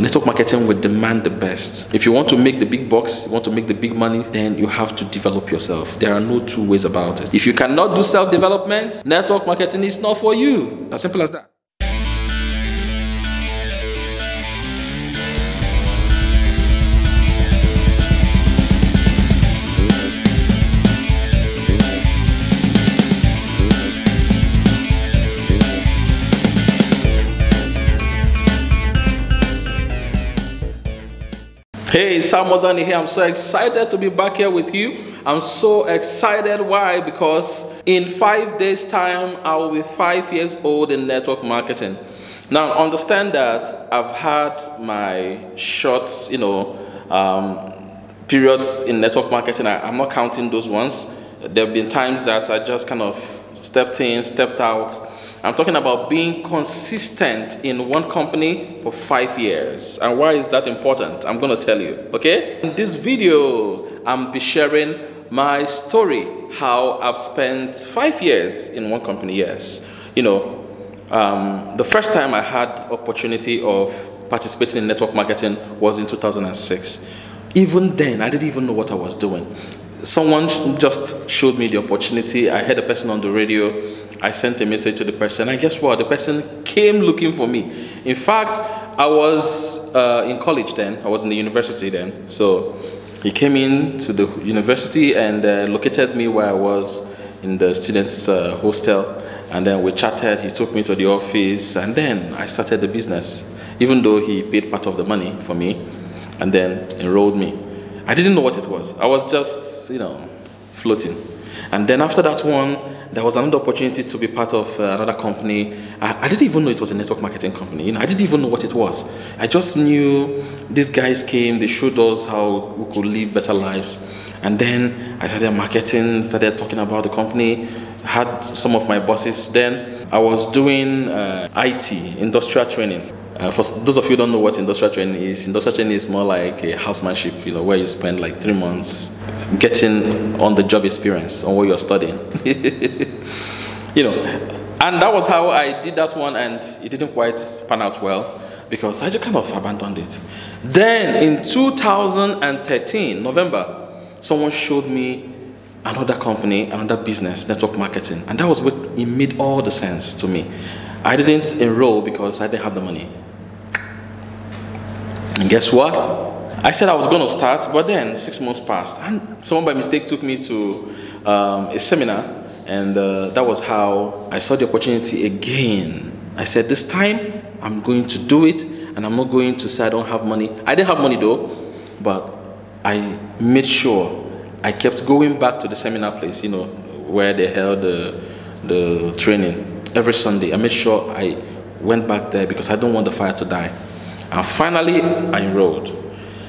network marketing will demand the best. If you want to make the big bucks, you want to make the big money, then you have to develop yourself. There are no two ways about it. If you cannot do self development, network marketing is not for you. As simple as that. Hey, Sam Ozoani here. I'm so excited to be back here with you. I'm so excited. Why? Because in five days' time, I will be five years old in network marketing. Now, understand that I've had my short, you know, um, periods in network marketing. I, I'm not counting those ones. There have been times that I just kind of stepped in, stepped out I'm talking about being consistent in one company for five years. And why is that important? I'm going to tell you, okay? In this video, I'm be sharing my story, how I've spent five years in one company, yes. You know, um, the first time I had opportunity of participating in network marketing was in 2006. Even then, I didn't even know what I was doing. Someone just showed me the opportunity. I heard a person on the radio I sent a message to the person, and guess what? The person came looking for me. In fact, I was uh, in college then, I was in the university then. So he came in to the university and uh, located me where I was in the students' uh, hostel. And then we chatted, he took me to the office, and then I started the business, even though he paid part of the money for me and then enrolled me. I didn't know what it was. I was just, you know, floating. And then after that one, there was another opportunity to be part of uh, another company. I, I, didn't even know it was a network marketing company. You know, I didn't even know what it was. I just knew these guys came, they showed us how we could live better lives. And then I started marketing, started talking about the company, had some of my bosses. Then I was doing uh, IT, industrial training. Uh, for those of you who don't know what industrial training is, industrial training is more like a housemanship, you know, where you spend like three months getting on the job experience on what you're studying. you know, and that was how I did that one, and it didn't quite pan out well because I just kind of abandoned it. Then in 2013, November, someone showed me another company, another business, network marketing, and that was what it made all the sense to me. I didn't enroll because I didn't have the money. And guess what? I said I was going to start, but then six months passed, and someone by mistake took me to um, a seminar, and uh, that was how I saw the opportunity again. I said, This time I'm going to do it, and I'm not going to say I don't have money. I didn't have money though, but I made sure I kept going back to the seminar place, you know, where they held the, the training every Sunday. I made sure I went back there because I don't want the fire to die. And finally, I enrolled.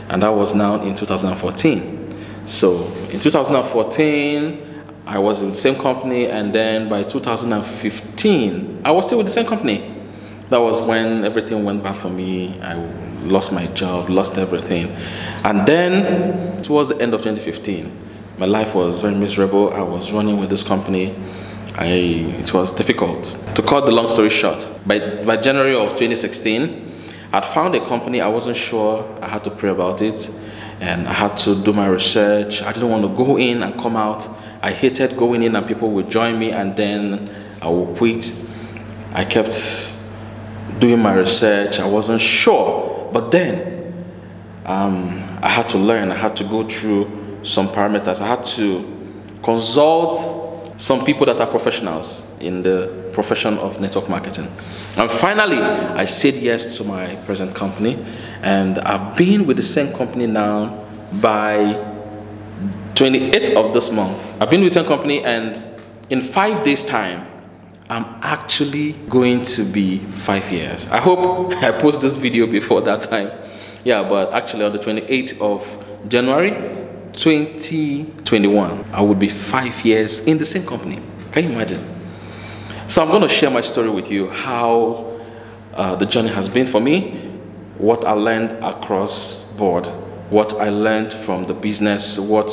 And that was now in 2014. So in 2014, I was in the same company, and then by 2015, I was still with the same company. That was when everything went bad for me. I lost my job, lost everything. And then, towards the end of 2015, my life was very miserable. I was running with this company. I, it was difficult. To cut the long story short, by, by January of 2016, I'd found a company, I wasn't sure, I had to pray about it, and I had to do my research. I didn't want to go in and come out. I hated going in and people would join me and then I would quit. I kept doing my research, I wasn't sure. But then um, I had to learn, I had to go through some parameters, I had to consult some people that are professionals in the profession of network marketing. And finally, I said yes to my present company, and I've been with the same company now by 28th of this month. I've been with the same company, and in five days' time, I'm actually going to be five years. I hope I post this video before that time. Yeah, but actually on the 28th of January 2021, I will be five years in the same company. Can you imagine? So I'm going to share my story with you, how uh, the journey has been for me, what I learned across board, what I learned from the business, what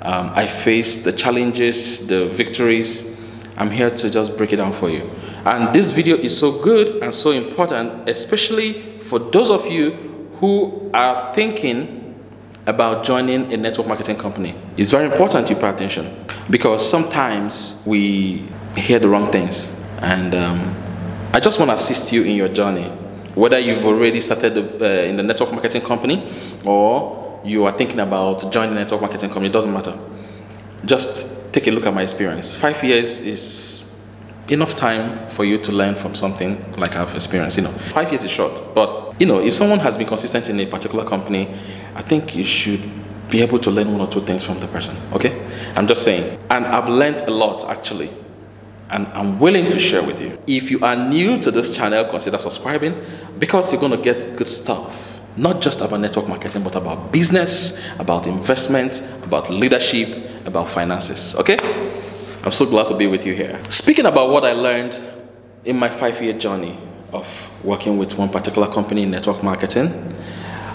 um, I faced, the challenges, the victories. I'm here to just break it down for you. And this video is so good and so important, especially for those of you who are thinking about joining a network marketing company. It's very important you pay attention because sometimes we hear the wrong things. And um, I just want to assist you in your journey, whether you've already started the, uh, in the network marketing company or you are thinking about joining a network marketing company, it doesn't matter. Just take a look at my experience. Five years is enough time for you to learn from something like I've experienced. You know, five years is short, but you know, if someone has been consistent in a particular company, I think you should be able to learn one or two things from the person. Okay, I'm just saying, and I've learned a lot actually, and I'm willing to share with you. If you are new to this channel, consider subscribing because you're going to get good stuff. Not just about network marketing, but about business, about investment, about leadership, about finances. Okay? I'm so glad to be with you here. Speaking about what I learned in my five year journey of working with one particular company in network marketing,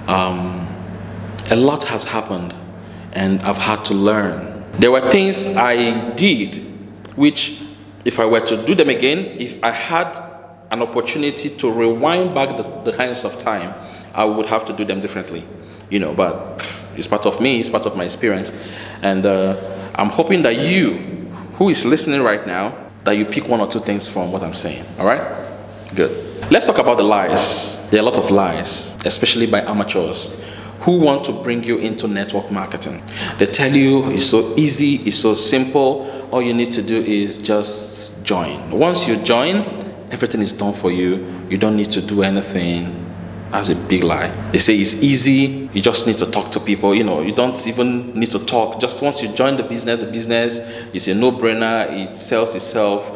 um, a lot has happened and I've had to learn. There were things I did which, if I were to do them again, if I had an opportunity to rewind back the, the hands of time, I would have to do them differently. You know, but it's part of me, it's part of my experience. And uh, I'm hoping that you, who is listening right now, that you pick one or two things from what I'm saying. All right? Good. Let's talk about the lies. There are a lot of lies, especially by amateurs who want to bring you into network marketing. They tell you it's so easy, it's so simple. All you need to do is just join. Once you join, everything is done for you. You don't need to do anything. That's a big lie. They say it's easy. You just need to talk to people. You know, you don't even need to talk. Just once you join the business, the business is a no-brainer. It sells itself.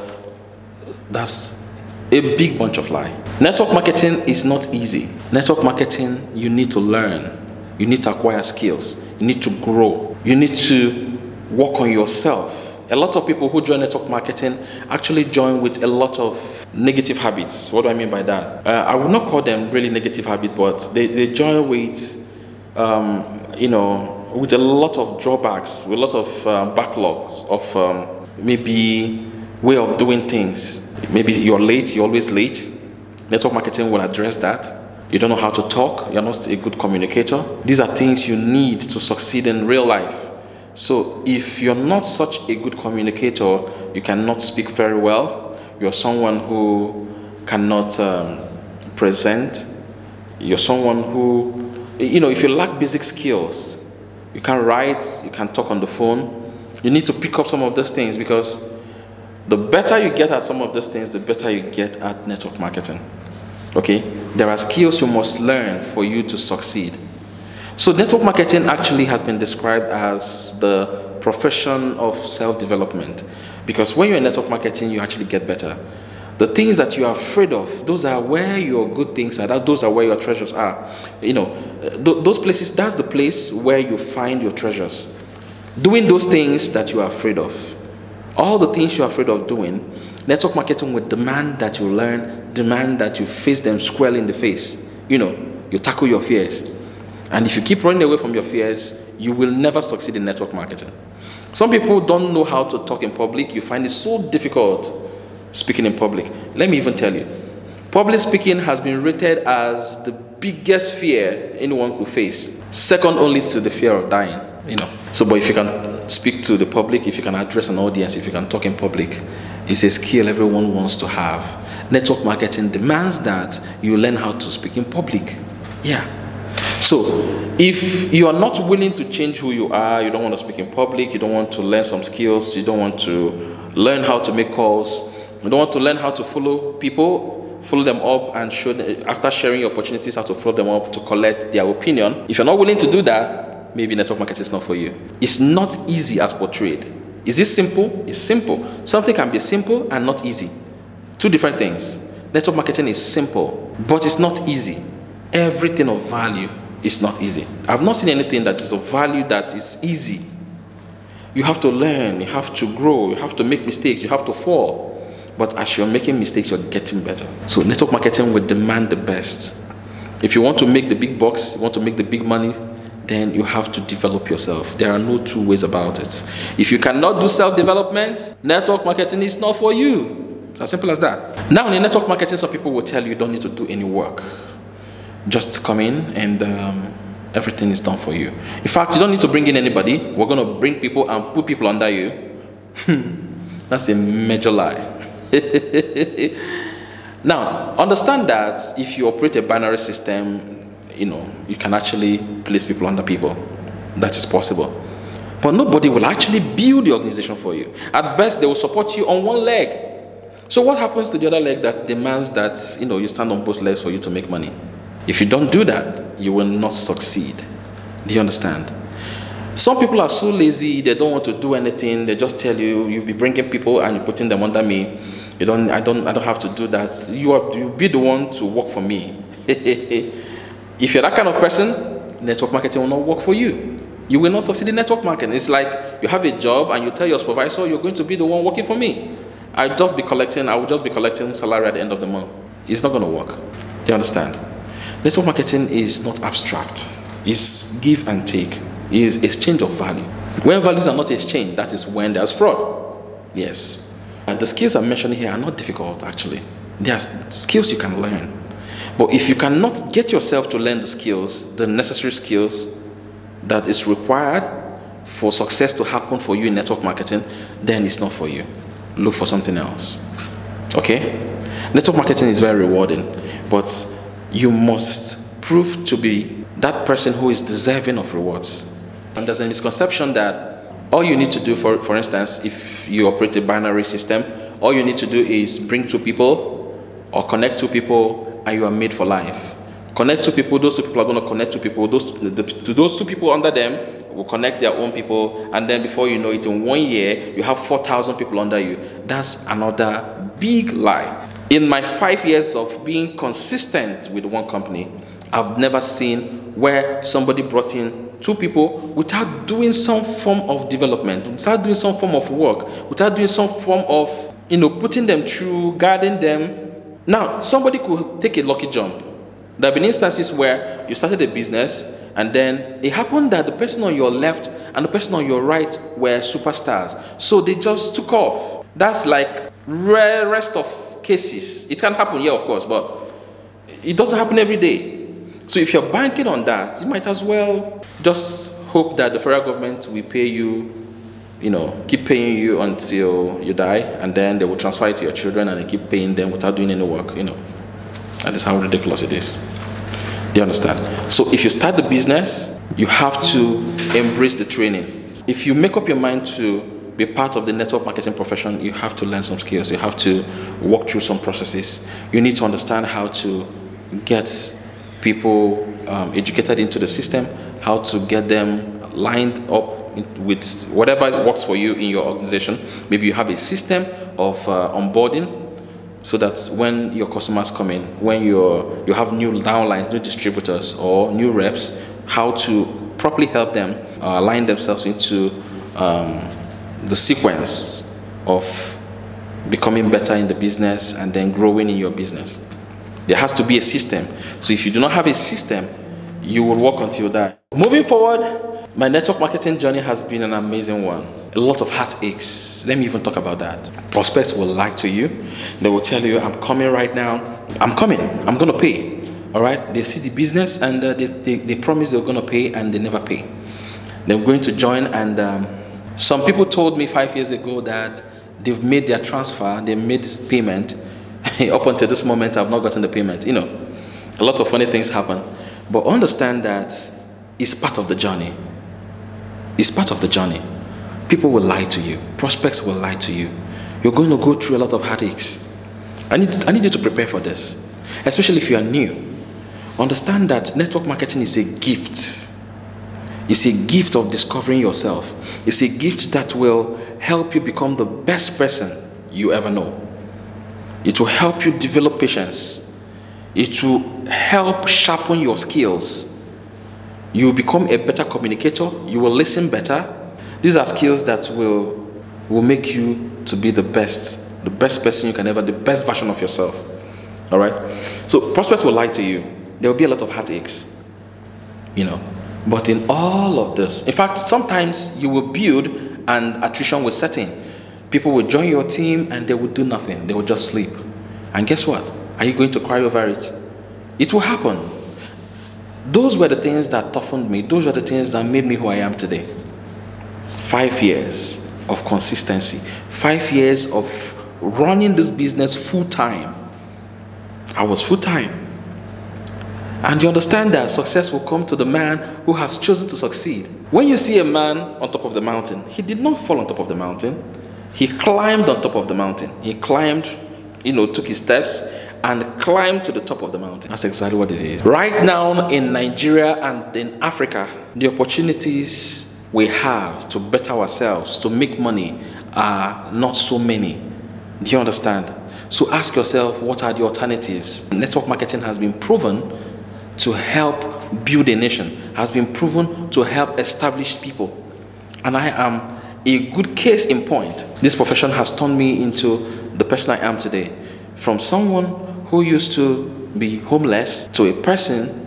That's a big bunch of lie. Network marketing is not easy. Network marketing, you need to learn. You need to acquire skills. You need to grow. You need to work on yourself. A lot of people who join network marketing actually join with a lot of negative habits. What do I mean by that? Uh, I would not call them really negative habits, but they, they join with, um, you know, with a lot of drawbacks, with a lot of um, backlogs of um, maybe way of doing things. Maybe you're late, you're always late. Network marketing will address that you don't know how to talk, you're not a good communicator. These are things you need to succeed in real life. So if you're not such a good communicator, you cannot speak very well, you're someone who cannot um, present, you're someone who, you know, if you lack basic skills, you can't write, you can't talk on the phone, you need to pick up some of those things because the better you get at some of those things, the better you get at network marketing. Okay? There are skills you must learn for you to succeed. So network marketing actually has been described as the profession of self-development because when you're in network marketing, you actually get better. The things that you are afraid of, those are where your good things are. Those are where your treasures are. You know, th those places, that's the place where you find your treasures. Doing those things that you are afraid of. All the things you're afraid of doing, network marketing will demand that you learn demand that you face them squarely in the face. You know, you tackle your fears. And if you keep running away from your fears, you will never succeed in network marketing. Some people don't know how to talk in public. You find it so difficult speaking in public. Let me even tell you, public speaking has been rated as the biggest fear anyone could face, second only to the fear of dying. You know. So, but if you can speak to the public, if you can address an audience, if you can talk in public, it's a skill everyone wants to have network marketing demands that you learn how to speak in public. Yeah. So, if you are not willing to change who you are, you don't want to speak in public, you don't want to learn some skills, you don't want to learn how to make calls, you don't want to learn how to follow people, follow them up, and show them, after sharing your opportunities, how to follow them up to collect their opinion. If you're not willing to do that, maybe network marketing is not for you. It's not easy as portrayed. Is it simple? It's simple. Something can be simple and not easy. Two different things. Network marketing is simple, but it's not easy. Everything of value is not easy. I've not seen anything that is of value that is easy. You have to learn, you have to grow, you have to make mistakes, you have to fall. But as you're making mistakes, you're getting better. So network marketing will demand the best. If you want to make the big bucks, you want to make the big money, then you have to develop yourself. There are no two ways about it. If you cannot do self-development, network marketing is not for you. It's as simple as that. Now, in network marketing, some people will tell you you don't need to do any work. Just come in and um, everything is done for you. In fact, you don't need to bring in anybody. We're going to bring people and put people under you. That's a major lie. now, understand that if you operate a binary system, you know, you can actually place people under people. That is possible. But nobody will actually build the organization for you. At best, they will support you on one leg. So what happens to the other leg that demands that, you know, you stand on both legs for you to make money? If you don't do that, you will not succeed. Do you understand? Some people are so lazy, they don't want to do anything. They just tell you, you'll be bringing people and you're putting them under me. You don't, I don't, I don't have to do that. You are, you'll be the one to work for me. if you're that kind of person, network marketing will not work for you. You will not succeed in network marketing. It's like you have a job and you tell your supervisor, you're going to be the one working for me. I'll just be collecting, I will just be collecting salary at the end of the month. It's not going to work. Do you understand? Network marketing is not abstract. It's give and take. It's exchange of value. When values are not exchanged, that is when there's fraud. Yes. And the skills I'm mentioning here are not difficult, actually. There are skills you can learn. But if you cannot get yourself to learn the skills, the necessary skills that is required for success to happen for you in network marketing, then it's not for you. Look for something else. Okay? Network marketing is very rewarding, but you must prove to be that person who is deserving of rewards. And there's a misconception that all you need to do, for, for instance, if you operate a binary system, all you need to do is bring two people or connect two people and you are made for life. Connect two people, those two people are going to connect two people, those, the, to those two people under them will connect their own people, and then before you know it, in one year, you have 4,000 people under you. That's another big lie. In my five years of being consistent with one company, I've never seen where somebody brought in two people without doing some form of development, without doing some form of work, without doing some form of, you know, putting them through, guiding them. Now, somebody could take a lucky jump. There have been instances where you started a business and then it happened that the person on your left and the person on your right were superstars. So they just took off. That's like rest of cases. It can happen, yeah, of course, but it doesn't happen every day. So if you're banking on that, you might as well just hope that the federal government will pay you, you know, keep paying you until you die, and then they will transfer it to your children and they keep paying them without doing any work, you know. That is how ridiculous it is. Do you understand? So if you start the business, you have to embrace the training. If you make up your mind to be part of the network marketing profession, you have to learn some skills. You have to walk through some processes. You need to understand how to get people um, educated into the system, how to get them lined up with whatever works for you in your organization. Maybe you have a system of uh, onboarding so that when your customers come in, when you you have new downlines, new distributors, or new reps, how to properly help them uh, align themselves into um, the sequence of becoming better in the business and then growing in your business. There has to be a system. So if you do not have a system, you will work until you die. Moving forward, my network marketing journey has been an amazing one. A lot of heartaches. Let me even talk about that. Prospects will lie to you. They will tell you, I'm coming right now. I'm coming. I'm going to pay. All right? They see the business and uh, they, they, they, promise they're going to pay and they never pay. They're going to join and um, some people told me five years ago that they've made their transfer, they made payment. Up until this moment, I've not gotten the payment. You know, a lot of funny things happen. But understand that it's part of the journey. It's part of the journey. People will lie to you. Prospects will lie to you. You're going to go through a lot of heartaches. I need, I need you to prepare for this, especially if you are new. Understand that network marketing is a gift. It's a gift of discovering yourself. It's a gift that will help you become the best person you ever know. It will help you develop patience. It will help sharpen your skills. You will become a better communicator. You will listen better. These are skills that will, will make you to be the best, the best person you can ever, the best version of yourself. All right? So prospects will lie to you. There will be a lot of heartaches, you know. But in all of this, in fact, sometimes you will build and attrition will set in. People will join your team and they will do nothing. They will just sleep. And guess what? Are you going to cry over it? It will happen. Those were the things that toughened me. Those were the things that made me who I am today. Five years of consistency, five years of running this business full time. I was full time. And you understand that success will come to the man who has chosen to succeed. When you see a man on top of the mountain, he did not fall on top of the mountain. He climbed on top of the mountain. He climbed, you know, took his steps and climbed to the top of the mountain. That's exactly what it is. Right now in Nigeria and in Africa, the opportunities we have to better ourselves, to make money, are not so many. Do you understand? So ask yourself, what are the alternatives? Network marketing has been proven to help build a nation, has been proven to help establish people. And I am a good case in point. This profession has turned me into the person I am today. From someone who used to be homeless to a person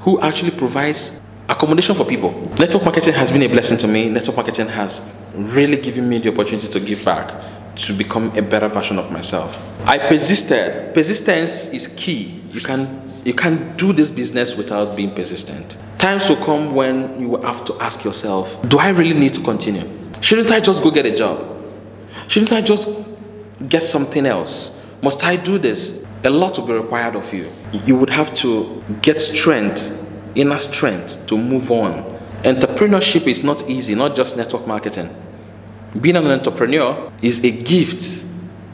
who actually provides accommodation for people. Network marketing has been a blessing to me. Network marketing has really given me the opportunity to give back, to become a better version of myself. I persisted. Persistence is key. You can you can't do this business without being persistent. Times will come when you will have to ask yourself, do I really need to continue? Shouldn't I just go get a job? Shouldn't I just get something else? Must I do this? A lot will be required of you. You would have to get strength, inner strength to move on. Entrepreneurship is not easy, not just network marketing. Being an entrepreneur is a gift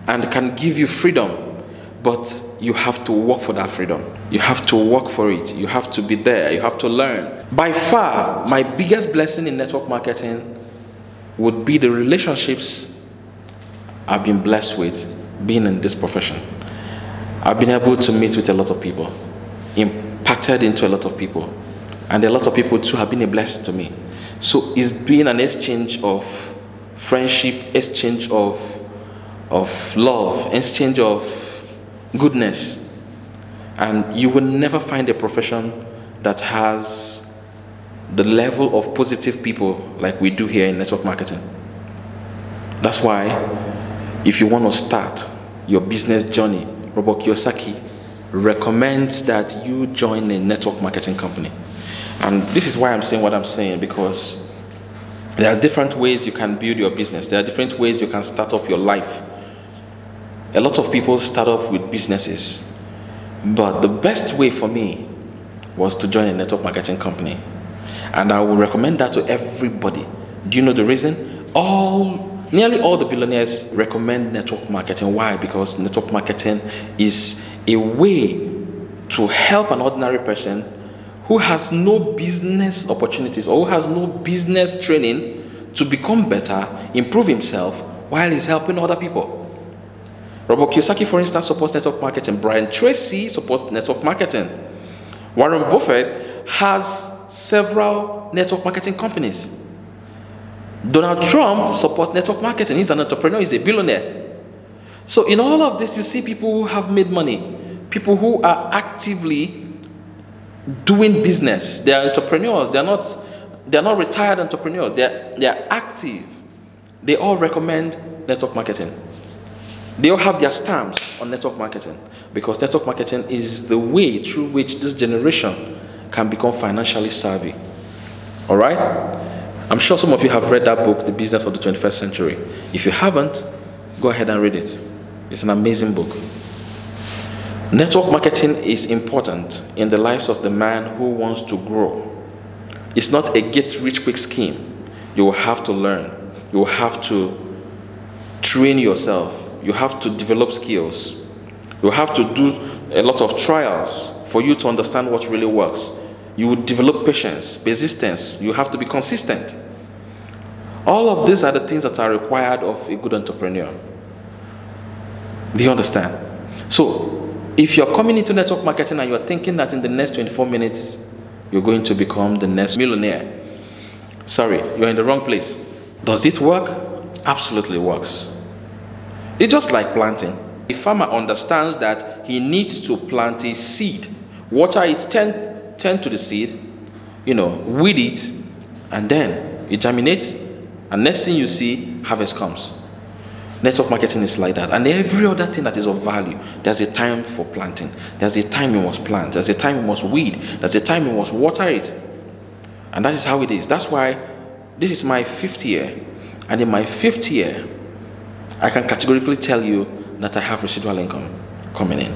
and can give you freedom but you have to work for that freedom. You have to work for it. You have to be there. You have to learn. By far, my biggest blessing in network marketing would be the relationships I've been blessed with being in this profession. I've been able to meet with a lot of people, impacted into a lot of people, and a lot of people too have been a blessing to me. So it's been an exchange of friendship, exchange of, of love, exchange of goodness. And you will never find a profession that has the level of positive people like we do here in network marketing. That's why, if you want to start your business journey, Robert Kiyosaki recommends that you join a network marketing company. And this is why I'm saying what I'm saying because there are different ways you can build your business, there are different ways you can start up your life. A lot of people start off with businesses, but the best way for me was to join a network marketing company. And I would recommend that to everybody. Do you know the reason? All nearly all the billionaires recommend network marketing. Why? Because network marketing is a way to help an ordinary person who has no business opportunities or who has no business training to become better, improve himself while he's helping other people. Robert Kiyosaki, for instance, supports network marketing. Brian Tracy supports network marketing. Warren Buffett has several network marketing companies. Donald Trump supports network marketing. He's an entrepreneur, he's a billionaire. So, in all of this, you see people who have made money, people who are actively doing business. They are entrepreneurs, they are not, they are not retired entrepreneurs, they are, they are active. They all recommend network marketing. They all have their stamps on network marketing because network marketing is the way through which this generation can become financially savvy. All right? I'm sure some of you have read that book, The Business of the 21st Century. If you haven't, go ahead and read it. It's an amazing book. Network marketing is important in the lives of the man who wants to grow. It's not a get rich quick scheme. You will have to learn, you will have to train yourself, you have to develop skills. You have to do a lot of trials for you to understand what really works. You would develop patience, persistence. You have to be consistent. All of these are the things that are required of a good entrepreneur. Do you understand? So, if you're coming into network marketing and you're thinking that in the next 24 minutes you're going to become the next millionaire, sorry, you're in the wrong place. Does it work? Absolutely works. It's just like planting. A farmer understands that he needs to plant a seed, water it, tend, tend to the seed, you know, weed it, and then it germinates, and next thing you see, harvest comes. Network marketing is like that. And every other thing that is of value, there's a time for planting. There's a time you must plant. There's a time you must weed. There's a time you must water it. And that is how it is. That's why this is my fifth year. And in my fifth year, I can categorically tell you that I have residual income coming in.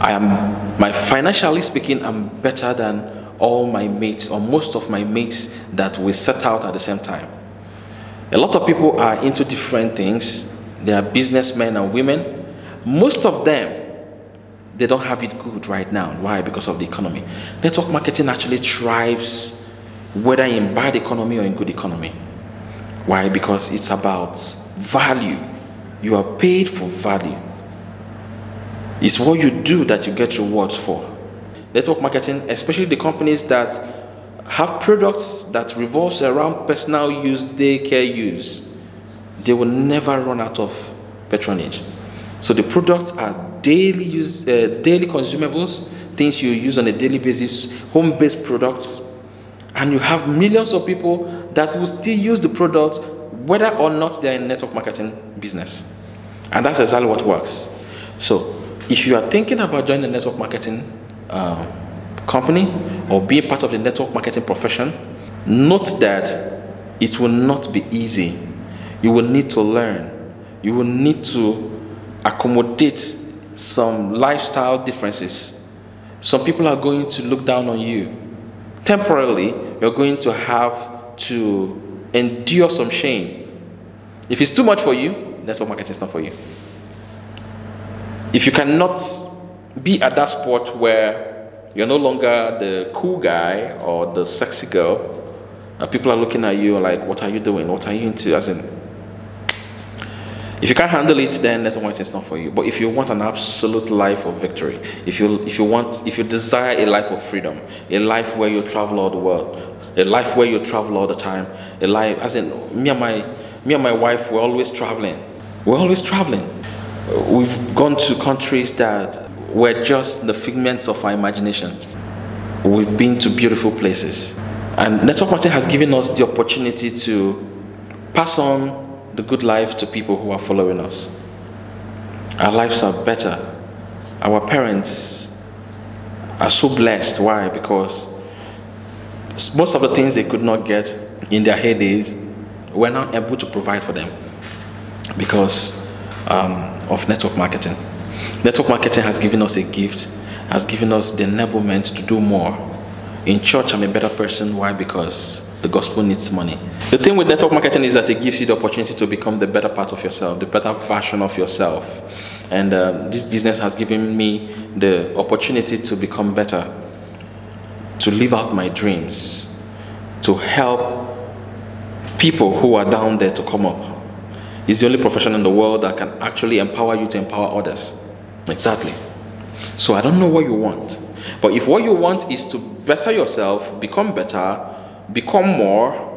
I am, my financially speaking, I'm better than all my mates or most of my mates that we set out at the same time. A lot of people are into different things. They are businessmen and women. Most of them, they don't have it good right now. Why? Because of the economy. Network marketing actually thrives whether in bad economy or in good economy. Why? Because it's about value. You are paid for value. It's what you do that you get rewards for. Network marketing, especially the companies that have products that revolves around personal use, daycare use, they will never run out of patronage. So the products are daily use, uh, daily consumables, things you use on a daily basis, home-based products, and you have millions of people that will still use the product whether or not they're in network marketing business. And that's exactly what works. So if you are thinking about joining a network marketing uh, company or being part of the network marketing profession, note that it will not be easy. You will need to learn. You will need to accommodate some lifestyle differences. Some people are going to look down on you. Temporarily, you're going to have to endure some shame. If it's too much for you, network marketing is not for you. If you cannot be at that spot where you're no longer the cool guy or the sexy girl, and people are looking at you like, what are you doing? What are you into? As in, if you can't handle it, then network marketing is not for you. But if you want an absolute life of victory, if you if you want if you desire a life of freedom, a life where you travel all the world, a life where you travel all the time, a life as in me and my me and my wife we're always traveling. We're always traveling. We've gone to countries that were just the figments of our imagination. We've been to beautiful places. And network marketing has given us the opportunity to pass on the good life to people who are following us. Our lives are better. Our parents are so blessed. Why? Because most of the things they could not get in their heydays, we're not able to provide for them because um, of network marketing. Network marketing has given us a gift, has given us the enablement to do more. In church, I'm a better person. Why? Because the gospel needs money. The thing with network marketing is that it gives you the opportunity to become the better part of yourself, the better version of yourself. And um, this business has given me the opportunity to become better, to live out my dreams, to help people who are down there to come up. It's the only profession in the world that can actually empower you to empower others. Exactly. So I don't know what you want. But if what you want is to better yourself, become better, become more,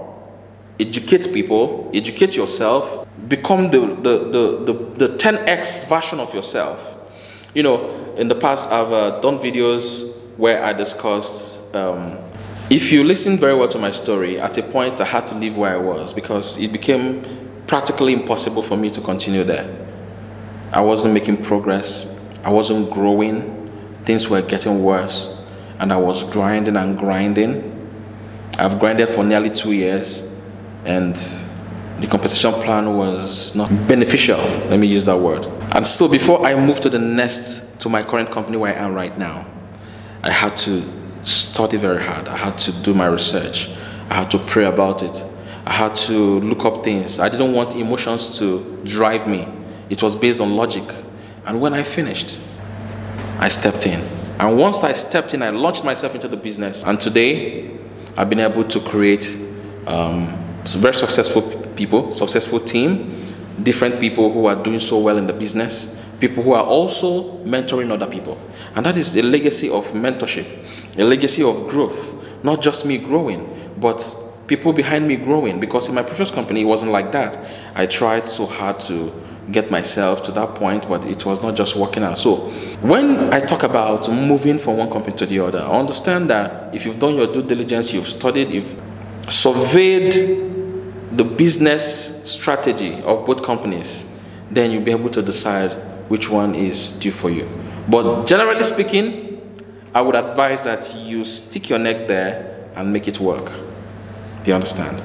educate people, educate yourself, become the, the, the, the, the 10x version of yourself. You know, in the past, I've uh, done videos where I discussed. Um, if you listen very well to my story, at a point I had to leave where I was because it became practically impossible for me to continue there. I wasn't making progress, I wasn't growing, things were getting worse, and I was grinding and grinding. I've grinded for nearly two years, and the compensation plan was not beneficial. Let me use that word. And so, before I moved to the next, to my current company where I am right now, I had to study very hard. I had to do my research. I had to pray about it. I had to look up things. I didn't want emotions to drive me. It was based on logic. And when I finished, I stepped in. And once I stepped in, I launched myself into the business. And today, I've been able to create um, very successful people, successful team, different people who are doing so well in the business, people who are also mentoring other people. And that is a legacy of mentorship, a legacy of growth, not just me growing, but people behind me growing. Because in my previous company it wasn't like that. I tried so hard to get myself to that point but it was not just working out. So when i talk about moving from one company to the other i understand that if you've done your due diligence you've studied you've surveyed the business strategy of both companies, then you'll be able to decide which one is due for you. But generally speaking, I would advise that you stick your neck there and make it work. Do you understand?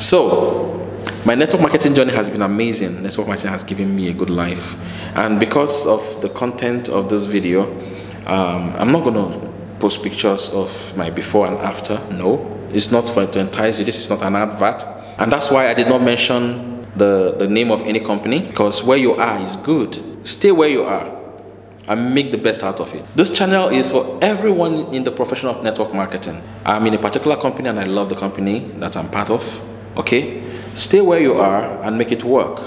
So, my network marketing journey has been amazing. Network marketing has given me a good life. And because of the content of this video, um, I'm not going to post pictures of my before and after. No, it's not for to entice you. This is not an advert. And that's why I did not mention the, the name of any company because where you are is good. Stay where you are and make the best out of it. This channel is for everyone in the profession of network marketing. I'm in a particular company and I love the company that I'm part of. Okay? Stay where you are and make it work.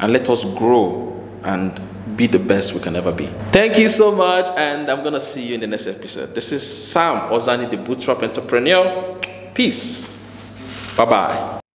And let us grow and be the best we can ever be. Thank you so much, and I'm gonna see you in the next episode. This is Sam Ozoani, the Bootstrap Entrepreneur. Peace. Bye bye.